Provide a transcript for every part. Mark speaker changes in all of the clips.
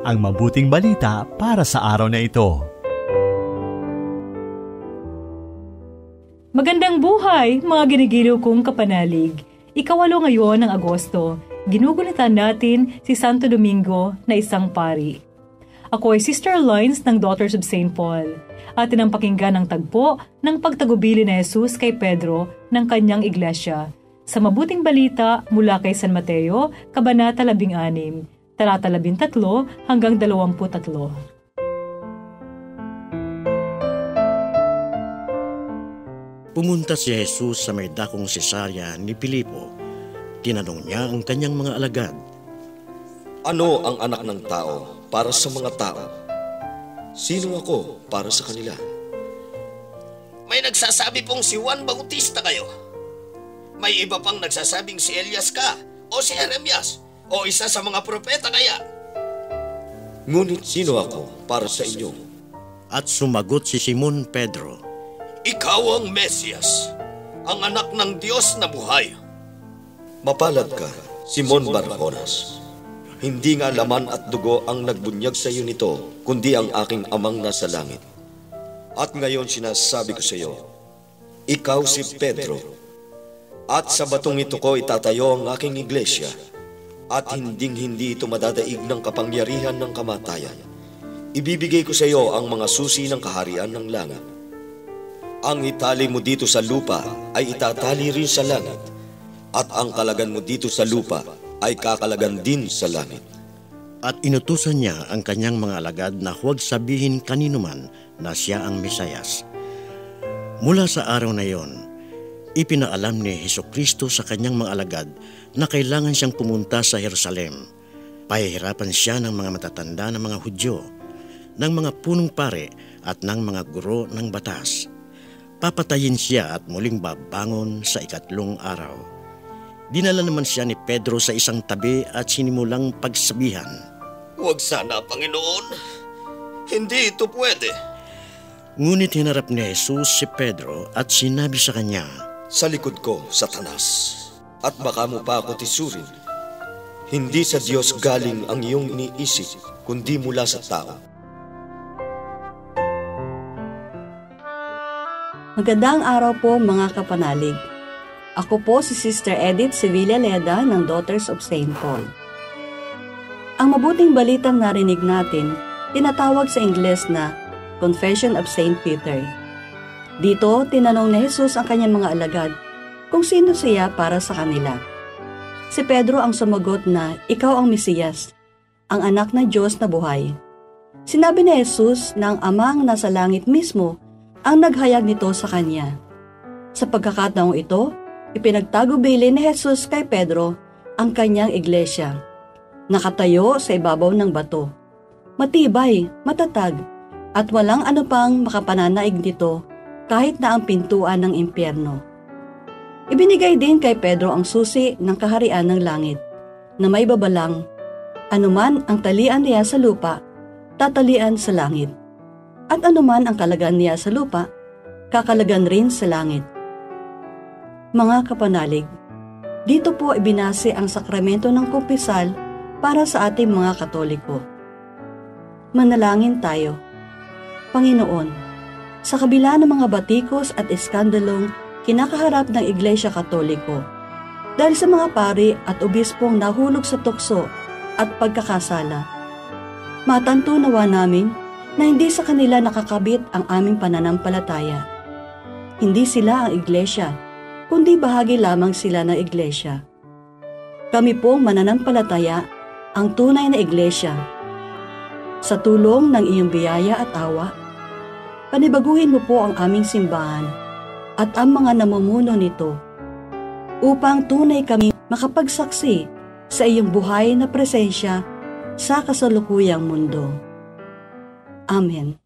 Speaker 1: ang mabuting balita para sa araw na ito.
Speaker 2: Magandang buhay, mga ginigiliw kong kapanalig. Ikawalo ngayon ng Agosto, ginugulitan natin si Santo Domingo na isang pari. Ako ay Sister Lines ng Daughters of St. Paul at tinampakinggan ang tagpo ng pagtagubili ni Jesus kay Pedro ng kanyang iglesia sa mabuting balita mula kay San Mateo, Kabanata 16, talata 13 hanggang 23.
Speaker 3: Pumunta si Jesus sa may dakong Cesarea ni Pilipo. Tinanong niya ang kanyang mga alagad.
Speaker 4: Ano ang anak ng tao para sa mga tao? Sino ako para sa kanila?
Speaker 5: May nagsasabi pong si Juan Bautista kayo. May iba pang nagsasabing si Elias ka o si Jeremias o isa sa mga propeta kaya.
Speaker 4: Ngunit sino ako para sa inyo?
Speaker 3: At sumagot si Simon Pedro.
Speaker 5: Ikaw ang Mesias, ang anak ng Diyos na buhay.
Speaker 4: Mapalad ka, Simon Barjonas. Hindi nga laman at dugo ang nagbunyag sa iyo nito, kundi ang aking amang nasa langit. At ngayon sinasabi ko sa iyo, ikaw si Pedro, at sa batong ito ko itatayo ang aking iglesia, at hinding-hindi ito madadaig ng kapangyarihan ng kamatayan. Ibibigay ko sa iyo ang mga susi ng kaharian ng langit. Ang itali mo dito sa lupa ay itatali rin sa langit, at ang kalagan mo dito sa lupa ay kakalagan din sa langit.
Speaker 3: At inutusan niya ang kanyang mga alagad na huwag sabihin kanino man na siya ang Mesayas. Mula sa araw na iyon, Ipinaalam ni Heso Kristo sa kanyang mga alagad na kailangan siyang pumunta sa Jerusalem. Pahihirapan siya ng mga matatanda ng mga Hudyo, ng mga punong pare at ng mga guro ng batas. Papatayin siya at muling babangon sa ikatlong araw. Dinala naman siya ni Pedro sa isang tabi at sinimulang pagsabihan.
Speaker 5: Huwag sana, Panginoon. Hindi ito pwede.
Speaker 3: Ngunit hinarap ni Jesus si Pedro at sinabi sa kanya,
Speaker 4: sa likod ko, Satanas, at baka mo pa ako tisurin. Hindi sa Diyos galing ang iyong iniisip, kundi mula sa tao.
Speaker 6: Magandang araw po mga kapanalig. Ako po si Sister Edith Sevilla Leda ng Daughters of St. Paul. Ang mabuting balitang narinig natin, tinatawag sa Ingles na Confession of St. Peter dito, tinanong ni Jesus ang kanyang mga alagad kung sino siya para sa kanila. Si Pedro ang sumagot na ikaw ang Mesiyas, ang anak ng Diyos na buhay. Sinabi ni Jesus na ang amang nasa langit mismo ang naghayag nito sa kanya. Sa pagkakataong ito, ipinagtagubili ni Jesus kay Pedro ang kanyang iglesia. Nakatayo sa ibabaw ng bato. Matibay, matatag, at walang ano pang makapananaig nito kahit na ang pintuan ng impyerno. Ibinigay din kay Pedro ang susi ng kaharian ng langit, na may babalang, anuman ang talian niya sa lupa, tatalian sa langit. At anuman ang kalagan niya sa lupa, kakalagan rin sa langit. Mga kapanalig, dito po ibinase ang sakramento ng kumpisal para sa ating mga katoliko. Manalangin tayo. Panginoon, sa kabila ng mga batikos at iskandalong kinakaharap ng Iglesia Katoliko. Dahil sa mga pari at obispong nahulog sa tukso at pagkakasala. Matanto nawa namin na hindi sa kanila nakakabit ang aming pananampalataya. Hindi sila ang iglesia, kundi bahagi lamang sila ng iglesia. Kami pong mananampalataya ang tunay na iglesia. Sa tulong ng iyong biyaya at awa, panibaguhin mo po ang aming simbahan at ang mga namumuno nito upang tunay kami makapagsaksi sa iyong buhay na presensya sa kasalukuyang mundo. Amen.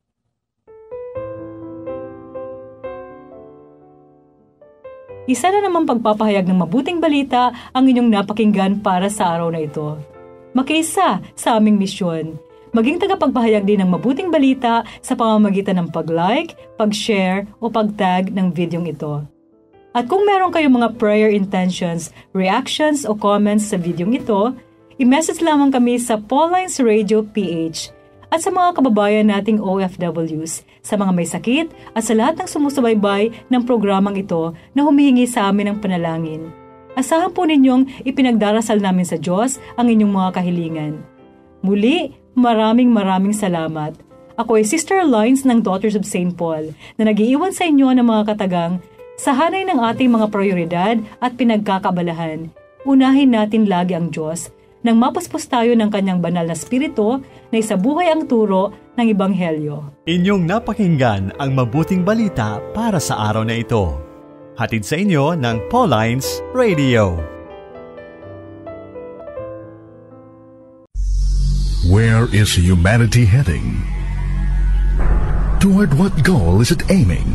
Speaker 2: Isa na naman pagpapahayag ng mabuting balita ang inyong napakinggan para sa araw na ito. Makiisa sa aming misyon maging tagapagpahayag din ng mabuting balita sa pamamagitan ng pag-like, pag-share o pag-tag ng videong ito. At kung meron kayong mga prayer intentions, reactions o comments sa videong ito, I-message lamang kami sa Pauline's Radio PH at sa mga kababayan nating OFWs, sa mga may sakit at sa lahat ng sumusubaybay ng programang ito na humihingi sa amin ng panalangin. Asahan po ninyong ipinagdarasal namin sa Diyos ang inyong mga kahilingan. Muli, maraming maraming salamat. Ako ay Sister Lines ng Daughters of St. Paul na nagiiwan sa inyo ng mga katagang sa hanay ng ating mga prioridad at pinagkakabalahan. Unahin natin lagi ang Diyos nang mapuspos tayo ng kanyang banal na spirito na isabuhay ang turo ng Ibanghelyo.
Speaker 1: Inyong napakinggan ang mabuting balita para sa araw na ito. Hatid sa inyo ng Paulines Radio.
Speaker 7: Where is humanity heading? Toward what goal is it aiming?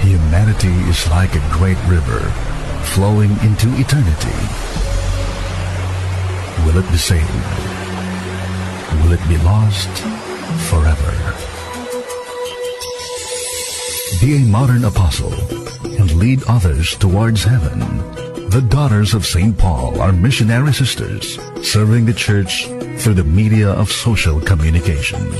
Speaker 7: Humanity is like a great river flowing into eternity. Will it be saved? Will it be lost forever? Be a modern apostle and lead others towards heaven. The Daughters of St. Paul are missionary sisters serving the church through the media of social communications.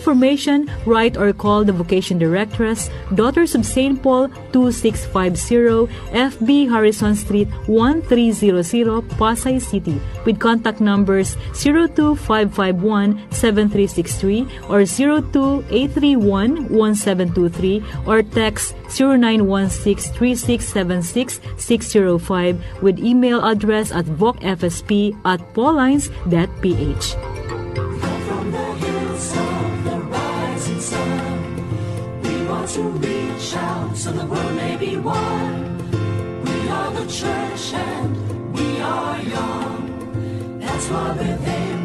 Speaker 2: Information, write or call the Vocation Directress, Daughters of St. Paul, 2650 FB Harrison Street, 1300, Pasay City, with contact numbers 02551-7363 or 02831-1723 or text 0916-3676-605 with email address at vocfsp at paulines.ph.
Speaker 8: We want to reach out so the world may be one. We are the church and we are young. That's why we're there